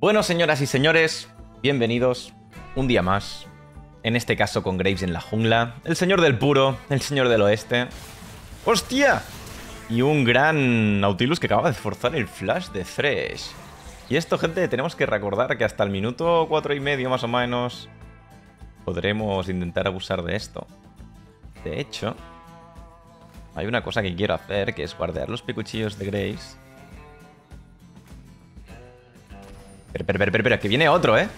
Bueno, señoras y señores, bienvenidos un día más. En este caso con Graves en la jungla, el señor del puro, el señor del oeste. ¡Hostia! Y un gran Nautilus que acaba de forzar el flash de Fresh. Y esto, gente, tenemos que recordar que hasta el minuto cuatro y medio más o menos podremos intentar abusar de esto. De hecho, hay una cosa que quiero hacer, que es guardar los picuchillos de Graves Pero, pero, pero, pero, que viene otro, ¿eh?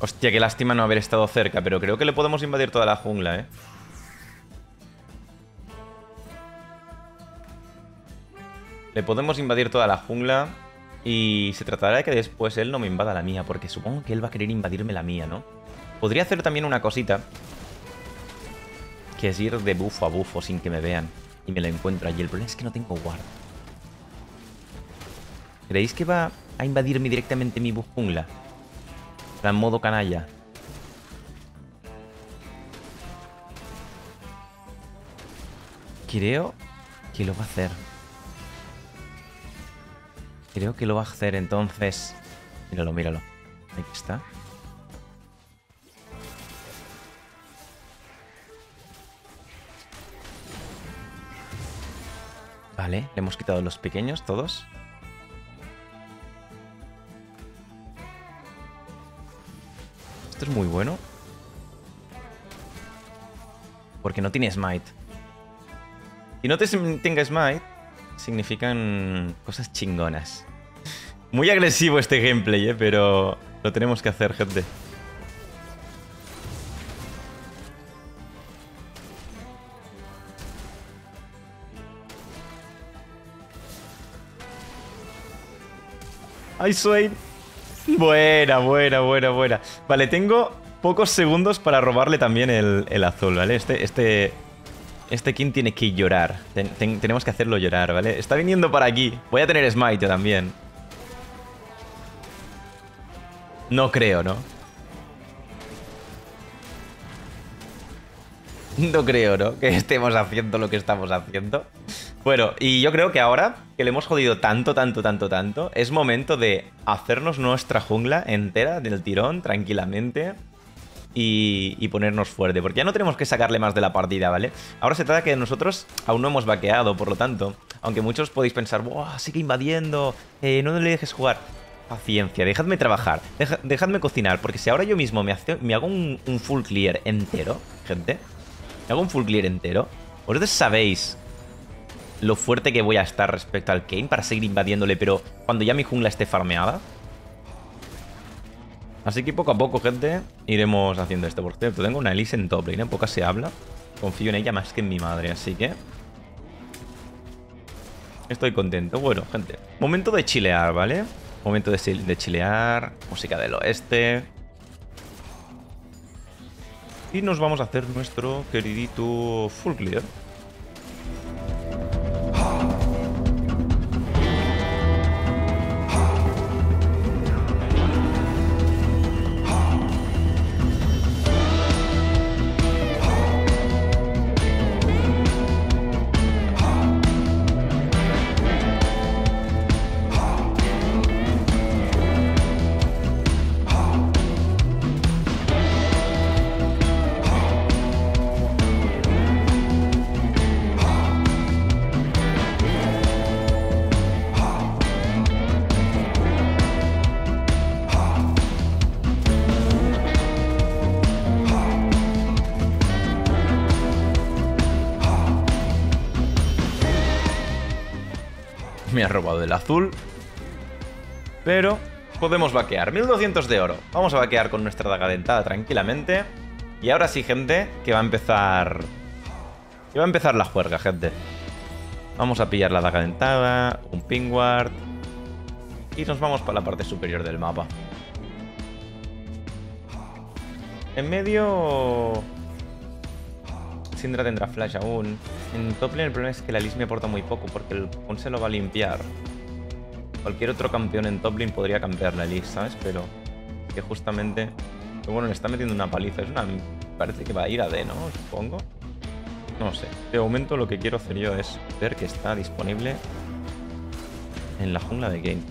Hostia, qué lástima no haber estado cerca, pero creo que le podemos invadir toda la jungla, ¿eh? Le podemos invadir toda la jungla y se tratará de que después él no me invada la mía, porque supongo que él va a querer invadirme la mía, ¿no? Podría hacer también una cosita, que es ir de bufo a bufo sin que me vean y me lo encuentro allí. El problema es que no tengo guard. ¿Creéis que va a invadirme directamente mi jungla? En modo canalla. Creo que lo va a hacer. Creo que lo va a hacer, entonces... Míralo, míralo. Ahí está. Vale, le hemos quitado los pequeños todos. Esto es muy bueno. Porque no tiene smite. Y no te tenga smite, significan cosas chingonas. Muy agresivo este gameplay, ¿eh? pero lo tenemos que hacer, gente. ¡Ay, Swain! Buena, buena, buena, buena. Vale, tengo pocos segundos para robarle también el, azul, ¿vale? Este, este, este King tiene que llorar. tenemos que hacerlo llorar, ¿vale? Está viniendo para aquí. Voy a tener Smite también. No creo, ¿no? No creo, ¿no? Que estemos haciendo lo que estamos haciendo. Bueno, y yo creo que ahora que le hemos jodido tanto, tanto, tanto, tanto, es momento de hacernos nuestra jungla entera del tirón, tranquilamente, y, ponernos fuerte, porque ya no tenemos que sacarle más de la partida, ¿vale? Ahora se trata que nosotros aún no hemos vaqueado, por lo tanto, aunque muchos podéis pensar, ¡buah, sigue invadiendo! Eh, no le dejes jugar. Paciencia, dejadme trabajar, dejadme cocinar, porque si ahora yo mismo me, me hago un, un full clear entero, gente, me hago un full clear entero, vosotros sabéis lo fuerte que voy a estar respecto al Kane para seguir invadiéndole, pero cuando ya mi jungla esté farmeada. Así que poco a poco, gente, iremos haciendo esto. Por cierto, tengo una Elise en top lane, en poca se habla. Confío en ella más que en mi madre, así que... Estoy contento. Bueno, gente, momento de chilear, ¿vale? Momento de, de chilear, música del oeste. Y nos vamos a hacer nuestro queridito full clear. Ha robado el azul. Pero podemos vaquear. 1200 de oro. Vamos a vaquear con nuestra daga dentada tranquilamente. Y ahora sí, gente, que va a empezar... Que va a empezar la juerga, gente. Vamos a pillar la daga dentada, un pingward... Y nos vamos para la parte superior del mapa. En medio... Sindra tendrá flash aún. En top lane el problema es que la Liz me aporta muy poco porque el Pon se lo va a limpiar. Cualquier otro campeón en top lane podría campear la Liz, ¿sabes? Pero que justamente... bueno, le está metiendo una paliza. Es una... Parece que va a ir a D, ¿no? Supongo. No sé. De momento lo que quiero hacer yo es ver que está disponible en la jungla de Game.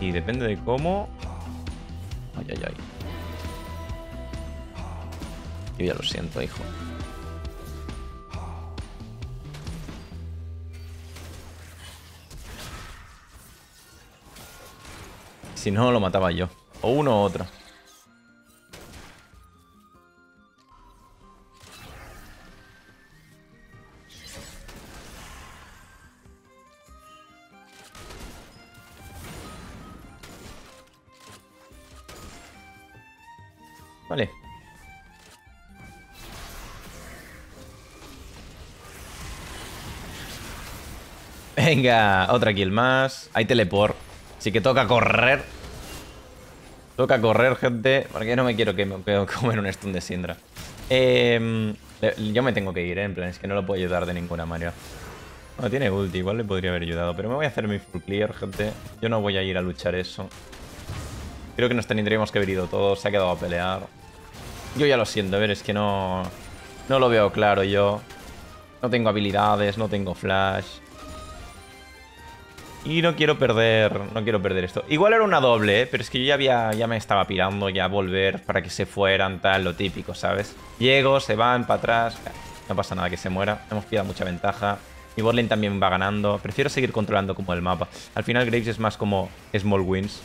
Y depende de cómo... Ay, ay, ay. Yo ya lo siento, hijo. Si no, lo mataba yo. O uno o otro. Vale. Venga, otra kill más. Hay teleport. Así que toca correr. Toca correr, gente. Porque no me quiero que me comer un stun de Sindra. Eh, yo me tengo que ir, ¿eh? En plan, es que no lo puedo ayudar de ninguna manera. No, tiene ulti, igual le podría haber ayudado. Pero me voy a hacer mi full clear, gente. Yo no voy a ir a luchar eso. Creo que nos tendríamos que haber ido todos. Se ha quedado a pelear. Yo ya lo siento, a ver, es que no... No lo veo claro yo. No tengo habilidades, no tengo flash. Y no quiero perder... No quiero perder esto. Igual era una doble, ¿eh? Pero es que yo ya, había, ya me estaba pirando ya volver para que se fueran, tal, lo típico, ¿sabes? Llego, se van para atrás... No pasa nada que se muera. Hemos pillado mucha ventaja. Mi botlane también va ganando. Prefiero seguir controlando como el mapa. Al final Graves es más como small wins.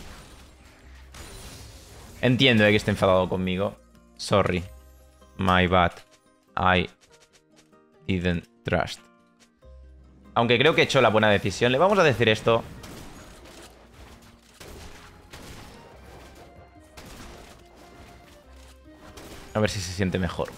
Entiendo eh, que esté enfadado conmigo. Sorry. My bad. I didn't trust. Aunque creo que he hecho la buena decisión. Le vamos a decir esto. A ver si se siente mejor.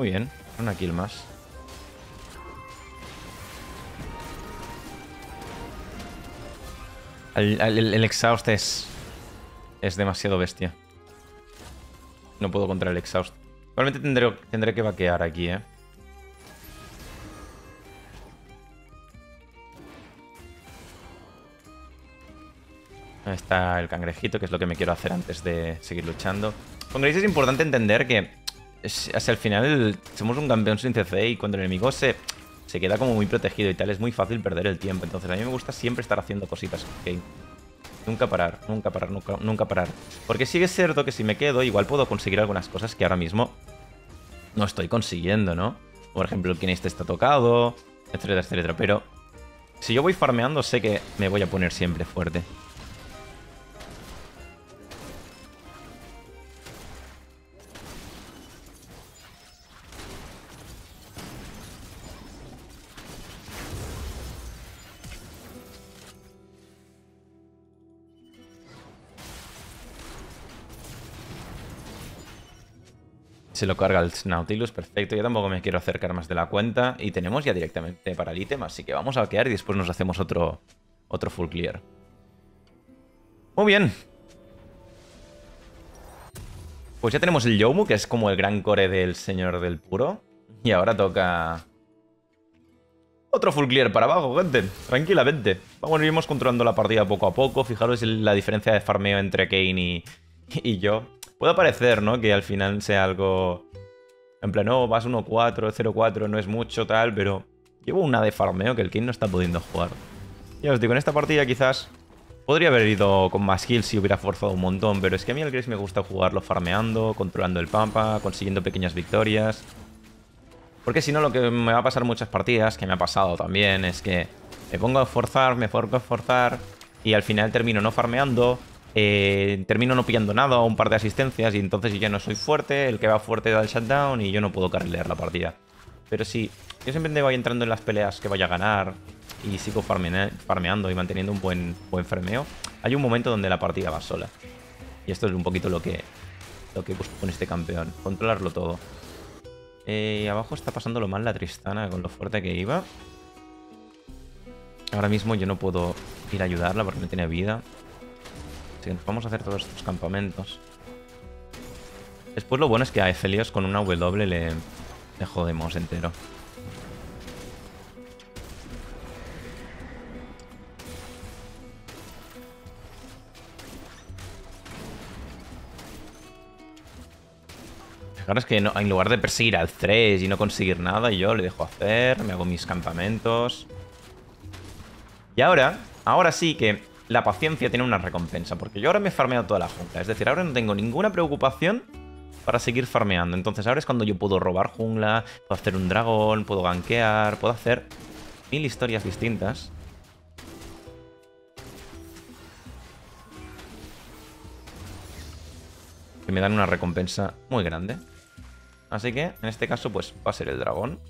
Muy bien. Una kill más. El, exhaust es... Es demasiado bestia. No puedo contra el exhaust. Probablemente tendré, tendré que vaquear aquí, ¿eh? Ahí está el cangrejito, que es lo que me quiero hacer antes de seguir luchando. Con Grace es importante entender que hacia el final somos un campeón sin CC y cuando el enemigo se, se queda como muy protegido y tal, es muy fácil perder el tiempo. Entonces a mí me gusta siempre estar haciendo cositas. Nunca parar, nunca parar, nunca, nunca parar. Porque sí es cierto que si me quedo, igual puedo conseguir algunas cosas que ahora mismo no estoy consiguiendo, ¿no? Por ejemplo, el Kineste está tocado, etcétera, etcétera. Pero si yo voy farmeando, sé que me voy a poner siempre fuerte. Se lo carga el Nautilus, perfecto. Yo tampoco me quiero acercar más de la cuenta. Y tenemos ya directamente para el ítem, así que vamos a quedar y después nos hacemos otro, otro full clear. Muy bien. Pues ya tenemos el Yomu, que es como el gran core del Señor del Puro. Y ahora toca... Otro full clear para abajo, gente. Tranquilamente. Vamos, controlando la partida poco a poco. Fijaros la diferencia de farmeo entre Kane y yo. Puede parecer, ¿no? Que al final sea algo... En plan, no, vas 1-4, 0-4, no es mucho, tal, pero... Llevo una de farmeo que el King no está pudiendo jugar. Ya os digo, en esta partida quizás... Podría haber ido con más kills si hubiera forzado un montón, pero es que a mí el Grace me gusta jugarlo farmeando, controlando el Pampa, consiguiendo pequeñas victorias. Porque si no, lo que me va a pasar muchas partidas, que me ha pasado también, es que me pongo a forzar, me pongo a forzar, y al final termino no farmeando, eh, termino no pillando nada o un par de asistencias y entonces ya no soy fuerte, el que va fuerte da el shutdown y yo no puedo carrilear la partida. Pero sí, yo siempre voy entrando en las peleas que vaya a ganar, y sigo farmeando y manteniendo un buen, buen farmeo, hay un momento donde la partida va sola. Y esto es un poquito lo que, lo que busco con este campeón. Controlarlo todo. Eh, abajo está pasando lo mal la Tristana con lo fuerte que iba. Ahora mismo yo no puedo ir a ayudarla porque no tiene vida. Vamos a hacer todos estos campamentos. Después lo bueno es que a Efelios con una W le, le jodemos entero. Claro, es que en lugar de perseguir al 3 y no conseguir nada, yo le dejo hacer, me hago mis campamentos. Y ahora, ahora sí que la paciencia tiene una recompensa, porque yo ahora me he farmeado toda la jungla. Es decir, ahora no tengo ninguna preocupación para seguir farmeando. Entonces ahora es cuando yo puedo robar jungla, puedo hacer un dragón, puedo gankear, puedo hacer mil historias distintas. Que me dan una recompensa muy grande. Así que, en este caso, pues va a ser el dragón.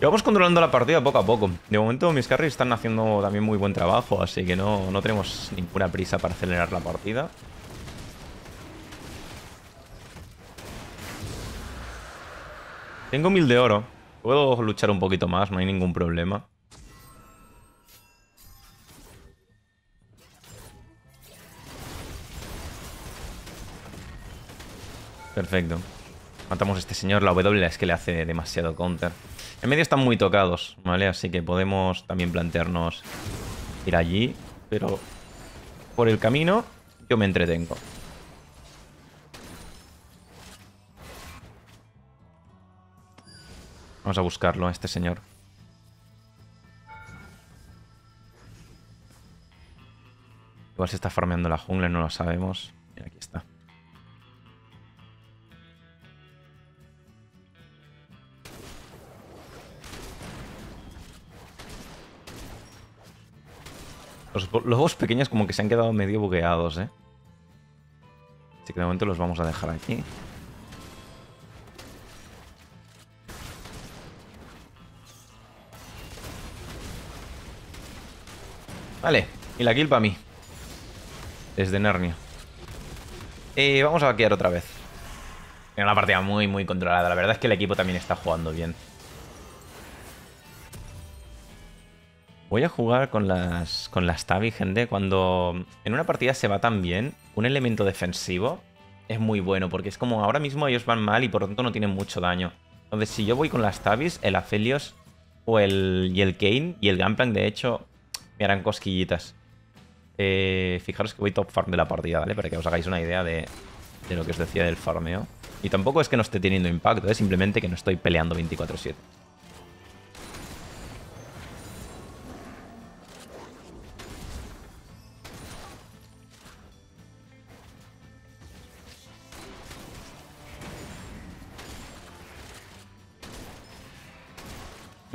Y vamos controlando la partida poco a poco. De momento mis carries están haciendo también muy buen trabajo, así que no, no tenemos ninguna prisa para acelerar la partida. Tengo mil de oro. Puedo luchar un poquito más, no hay ningún problema. Perfecto. Matamos a este señor. La W es que le hace demasiado counter. En medio están muy tocados, ¿vale? Así que podemos también plantearnos ir allí. Pero por el camino yo me entretengo. Vamos a buscarlo, a este señor. Igual se está farmeando la jungla, no lo sabemos. Los lobos pequeños como que se han quedado medio bugueados, ¿eh? Así que de momento los vamos a dejar aquí. Vale, y la kill para mí. Desde Nernia. Y vamos a vaquear otra vez. En una partida muy, muy controlada. La verdad es que el equipo también está jugando bien. Voy a jugar con las, con las Tabi, gente. Cuando en una partida se va tan bien, un elemento defensivo es muy bueno, porque es como ahora mismo ellos van mal y por lo tanto no tienen mucho daño. Entonces, si yo voy con las Tabis, el Aphelios o el, y el Kane y el Gunplank, de hecho, me harán cosquillitas. Eh, fijaros que voy top farm de la partida, ¿vale? Para que os hagáis una idea de, de lo que os decía del farmeo. Y tampoco es que no esté teniendo impacto, es ¿eh? simplemente que no estoy peleando 24-7.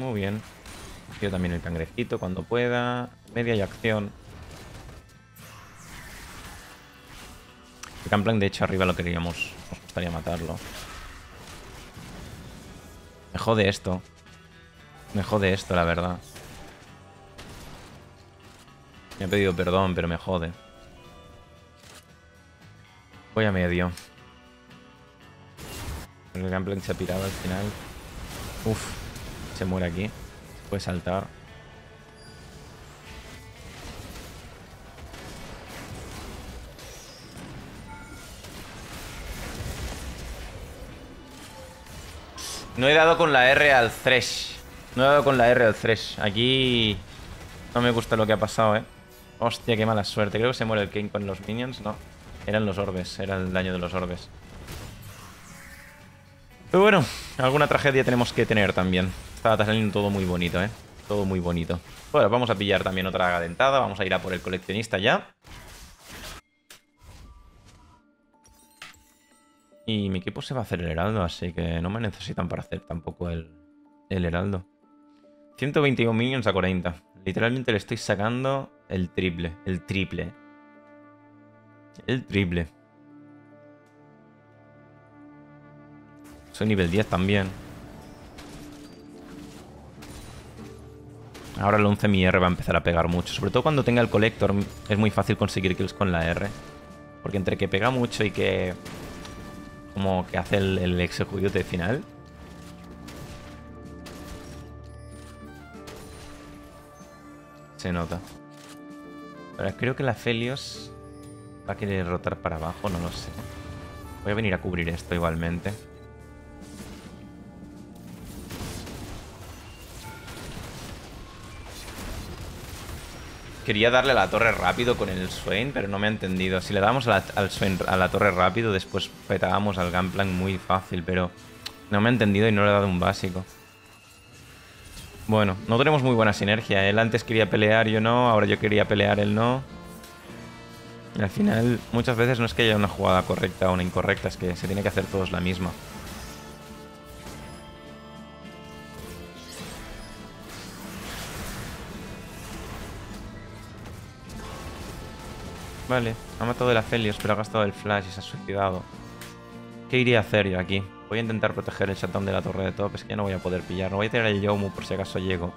Muy bien. Quiero también el cangrejito cuando pueda. Media y acción. El Camplan, de hecho, arriba lo queríamos. Nos gustaría matarlo. Me jode esto. Me jode esto, la verdad. Me he pedido perdón, pero me jode. Voy a medio. El Gunplank se ha pirado al final. Uf. Se muere aquí. Puede saltar. No he dado con la R al Thresh. No he dado con la R al Thresh. Aquí no me gusta lo que ha pasado, ¿eh? Hostia, qué mala suerte. Creo que se muere el King con los minions. No, eran los orbes. Era el daño de los orbes. Pero bueno, alguna tragedia tenemos que tener también. Está saliendo todo muy bonito, ¿eh? Todo muy bonito. Bueno, vamos a pillar también otra gadentada. Vamos a ir a por el coleccionista ya. Y mi equipo se va a hacer el heraldo, así que no me necesitan para hacer tampoco el, el heraldo. 121 minions a 40. Literalmente le estoy sacando el triple. El triple. El triple. Soy nivel 10 también. Ahora el 11 mi R va a empezar a pegar mucho. Sobre todo cuando tenga el colector es muy fácil conseguir kills con la R. Porque entre que pega mucho y que... Como que hace el, el execute final. Se nota. Ahora creo que la Felios va a querer rotar para abajo, no lo sé. Voy a venir a cubrir esto igualmente. Quería darle a la torre rápido con el Swain, pero no me ha entendido. Si le damos a la, al Swain a la torre rápido, después petábamos al Gunplank muy fácil, pero no me ha entendido y no le he dado un básico. Bueno, no tenemos muy buena sinergia. Él antes quería pelear, yo no. Ahora yo quería pelear, él no. Y al final, muchas veces no es que haya una jugada correcta o una incorrecta, es que se tiene que hacer todos la misma. Vale, ha matado el Aphelios, pero ha gastado el flash y se ha suicidado. ¿Qué iría a hacer yo aquí? Voy a intentar proteger el shutdown de la torre de top. Es que no voy a poder pillar. No voy a tener el Yomu por si acaso llego.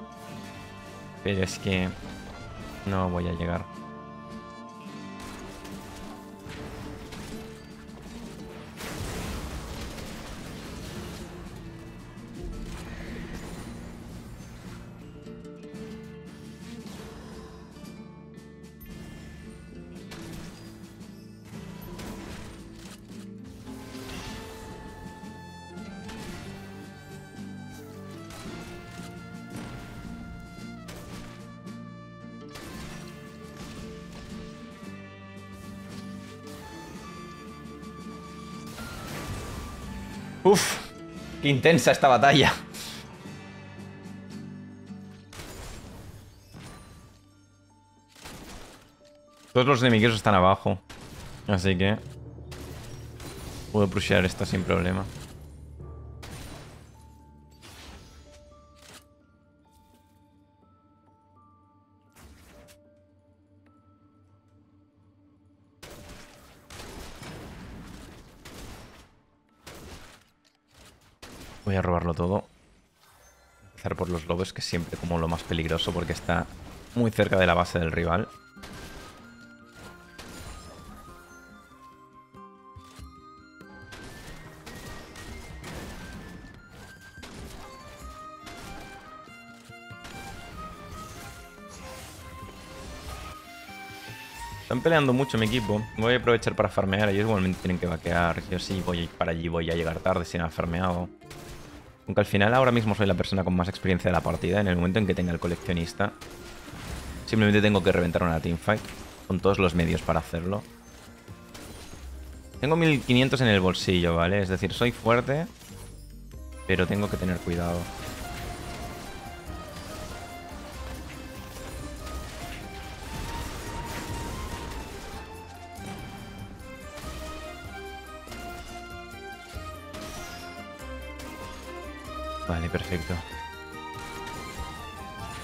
Pero es que no voy a llegar. Uf, qué intensa esta batalla. Todos los enemigos están abajo. Así que... Puedo pushear esto sin problema. Voy a robarlo todo. Empezar por los lobos, que es siempre como lo más peligroso porque está muy cerca de la base del rival. Están peleando mucho mi equipo. Voy a aprovechar para farmear. Ellos igualmente tienen que vaquear. Yo sí voy para allí, voy a llegar tarde sin haber farmeado. Aunque al final ahora mismo soy la persona con más experiencia de la partida. En el momento en que tenga el coleccionista, simplemente tengo que reventar una teamfight. Con todos los medios para hacerlo. Tengo 1500 en el bolsillo, ¿vale? Es decir, soy fuerte, pero tengo que tener cuidado. Vale, perfecto.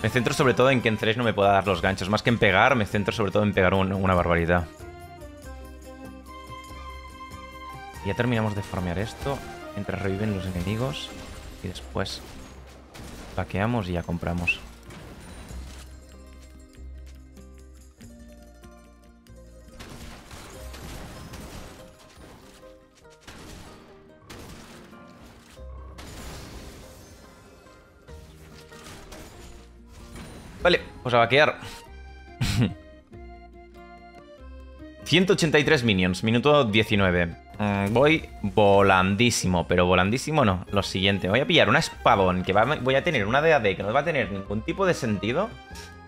Me centro sobre todo en que en 3 no me pueda dar los ganchos. Más que en pegar, me centro sobre todo en pegar una barbaridad. Ya terminamos de farmear esto. Mientras reviven los enemigos. Y después vaqueamos y ya compramos. Pues a vaquear. 183 minions, minuto 19. Mm, voy volandísimo, pero volandísimo no. Lo siguiente, voy a pillar una espadón que voy a tener una DAD que no va a tener ningún tipo de sentido.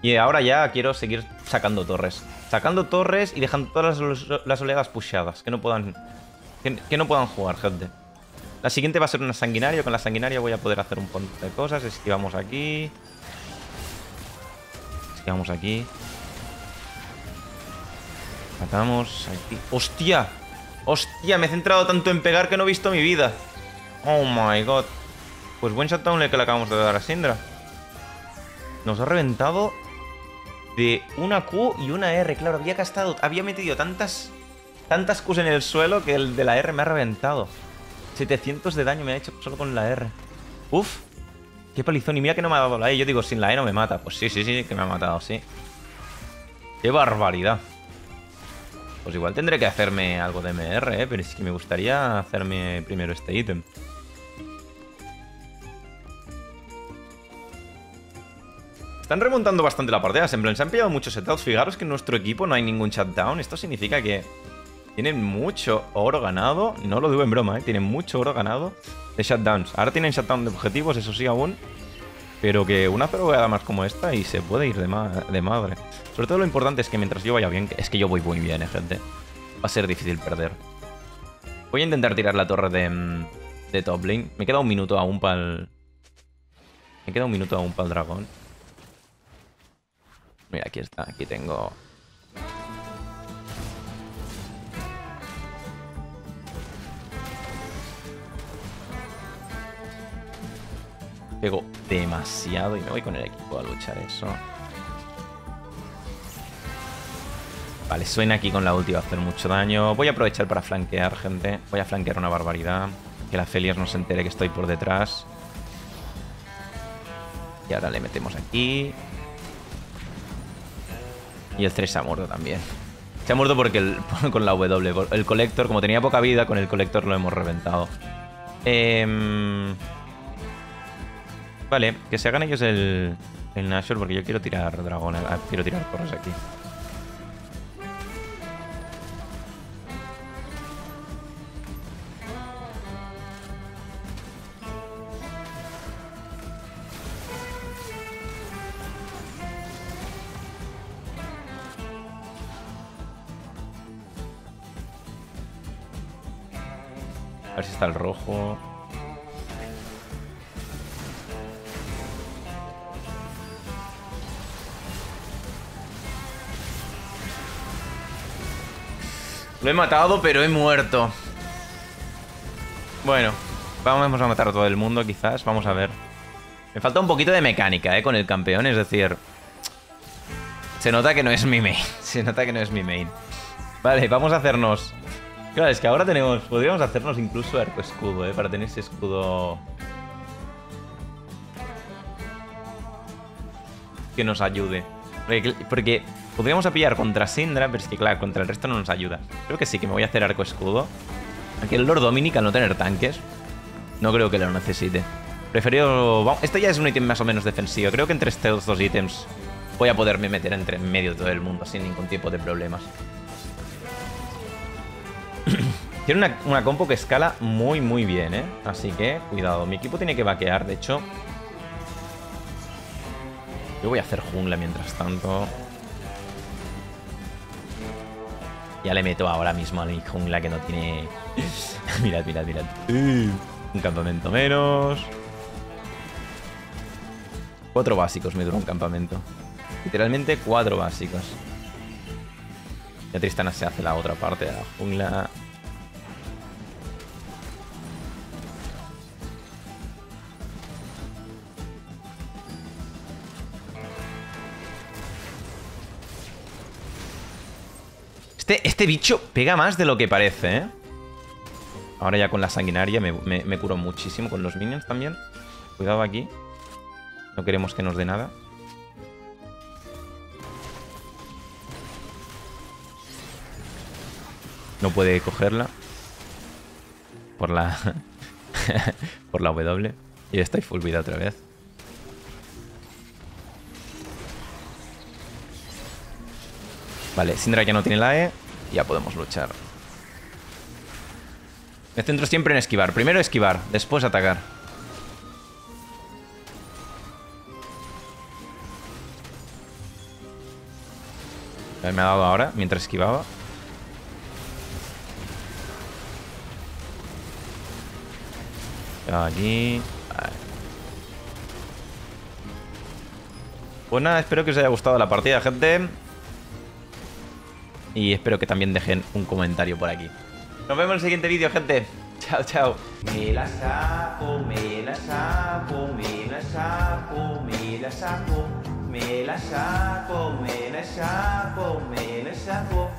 Y ahora ya quiero seguir sacando torres. Sacando torres y dejando todas las, oleadas pushadas. Que no puedan. Que, que, no puedan jugar, gente. La siguiente va a ser una sanguinaria. Con la sanguinaria voy a poder hacer un montón de cosas. Esquivamos aquí. Quedamos aquí. Matamos aquí. ¡Hostia! ¡Hostia! Me he centrado tanto en pegar que no he visto mi vida. Oh my god. Pues buen shutdown que le acabamos de dar a Sindra. Nos ha reventado de una Q y una R. Claro, había gastado, había metido tantas, tantas Qs en el suelo que el de la R me ha reventado. 700 de daño me ha hecho solo con la R. Uf. Qué palizón. Y mira que no me ha dado la E. Yo digo, sin la E no me mata. Pues sí, sí, sí, que me ha matado, sí. Qué barbaridad. Pues igual tendré que hacerme algo de MR, ¿eh? Pero es que me gustaría hacerme primero este ítem. Están remontando bastante la partida. En se han pillado muchos setouts. Fijaros que en nuestro equipo no hay ningún shutdown. Esto significa que tienen mucho oro ganado. No lo digo en broma, ¿eh? Tienen mucho oro ganado de shutdowns. Ahora tienen shutdown de objetivos, eso sí aún. Pero que una peruada más como esta y se puede ir de, de madre. Sobre todo lo importante es que mientras yo vaya bien... Es que yo voy muy bien, eh, gente. Va a ser difícil perder. Voy a intentar tirar la torre de, mm, de top lane. Me queda un minuto aún para el... Me queda un minuto aún para el dragón. Mira, aquí está. Aquí tengo... Pego demasiado y me voy con el equipo a luchar eso. Vale, suena aquí con la ulti a hacer mucho daño. Voy a aprovechar para flanquear, gente. Voy a flanquear una barbaridad. Que la Felier no se entere que estoy por detrás. Y ahora le metemos aquí. Y el 3 se ha muerto también. Se ha muerto porque con la W. El colector, como tenía poca vida, con el colector lo hemos reventado. Em, vale, que se hagan ellos el, el Nashor porque yo quiero tirar dragones. Ah, quiero tirar torres aquí. A ver si está el rojo. Lo he matado, pero he muerto. Bueno, vamos a matar a todo el mundo, quizás. Vamos a ver. Me falta un poquito de mecánica, ¿eh? Con el campeón, es decir... Se nota que no es mi main. Se nota que no es mi main. Vale, vamos a hacernos Claro, es que ahora tenemos... Podríamos hacernos incluso arco escudo, ¿eh? Para tener ese escudo... Que nos ayude. Porque, podríamos pillar contra Sindra, pero es que claro, contra el resto no nos ayuda. Creo que sí, que me voy a hacer arco escudo. Aquí el Lord Dominic, al no tener tanques, no creo que lo necesite. Prefiero... Este ya es un ítem más o menos defensivo. Creo que entre estos dos ítems voy a poderme meter entre medio de todo el mundo sin ningún tipo de problemas. Tiene una, una, compo que escala muy, muy bien, ¿eh? Así que, cuidado. Mi equipo tiene que vaquear, de hecho. Yo voy a hacer jungla mientras tanto. Ya le meto ahora mismo a mi jungla que no tiene... mirad, mirad, mirad. un campamento menos. Cuatro básicos me dura un campamento. Literalmente cuatro básicos. Ya Tristana se hace la otra parte de la jungla. Este, este bicho pega más de lo que parece, ¿eh? Ahora ya con la sanguinaria me, me curo muchísimo. Con los minions también. Cuidado aquí. No queremos que nos dé nada. No puede cogerla. Por la... por la W. Y está full vida otra vez. Vale, Sindra ya no tiene la E. Ya podemos luchar. Me centro siempre en esquivar. Primero esquivar, después atacar. Me ha dado ahora, mientras esquivaba. Aquí. Pues nada, espero que os haya gustado la partida, gente. Y espero que también dejen un comentario por aquí. Nos vemos en el siguiente vídeo, gente. Chao, chao. Me la saco, me la saco, me la saco, me la saco, me la saco, me la saco, me la saco.